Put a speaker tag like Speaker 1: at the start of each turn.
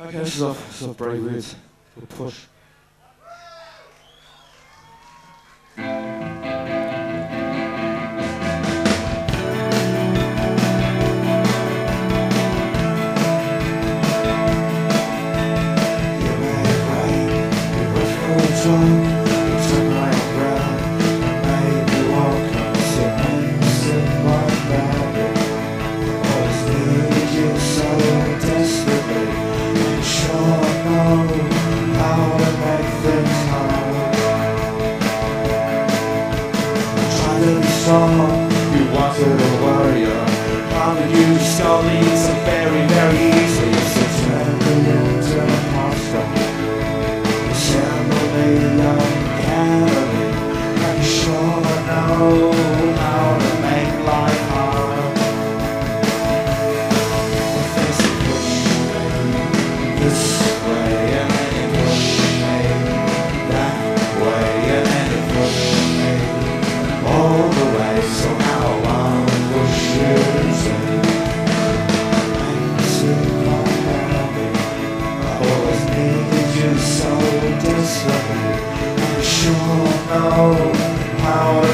Speaker 1: Okay, this is off, this is Brave Words.
Speaker 2: We'll push.
Speaker 1: drunk saw you wanted a warrior. How did you stole me some so you sure know how